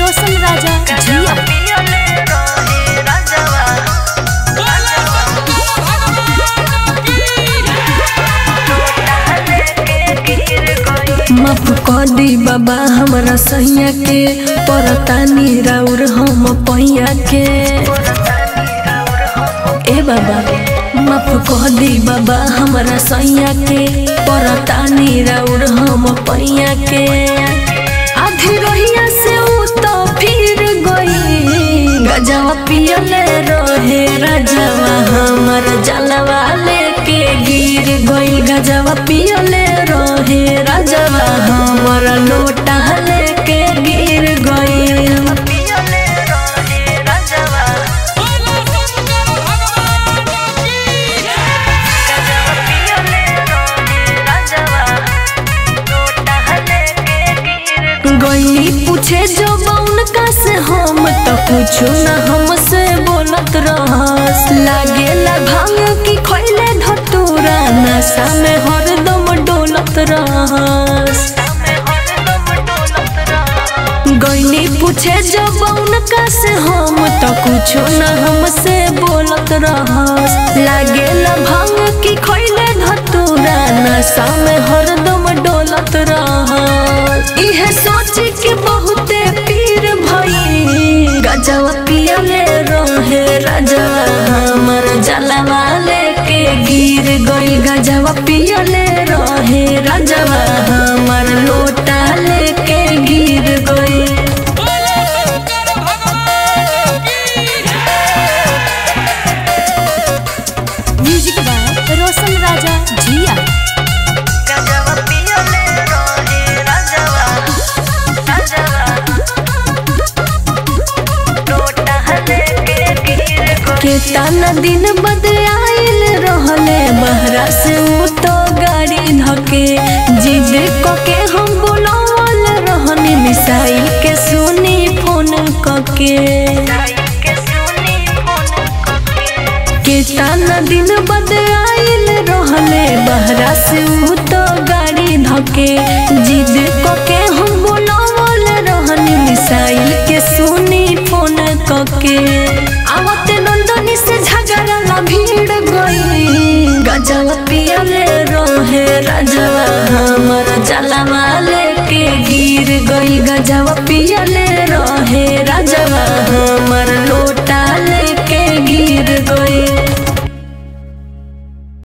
रोशन राजा। जिया दी बाबा हमारा सैया के। परतानी राउर हम पैया के। ए बाबा माफ़ कह दी बाबा हमारा सैया के। परतानी राउर हम पैया के। गजवा पियले रहे गई। पूछे जो उनका से हम तो कुछ न हमसे बोलत रहस। लागेला भाँग की खोइले धतूरा नशा में हरदम डोलत रहस। गईनी, पूछे जब उनका से हम तो कुछ न हमसे बोलत रहस। लागेला भाँग की खोइले धतूरा नशा में हरदम भई पिया पियले रोहे राजा। हमर जलवा लेके गिर गई गजवा पियले रोहे राजा। हमर लोटा के ताना दिन बद आइल रहले। बहरा से ऊ तो गाड़ी धके जिद कके हम बुलावल रहनी। मिसाइल के सुनी फ़ोन कके। के ताना दिन बद आइल रहले। बहरा से ऊ तो गाड़ी धके जिद कके हम बुलावल रहनी। मिसाइल ला गई गजवा पियले रहे राजवा हमर जलवा लेके गिर गई गजवा पियले रहे राजवा हमर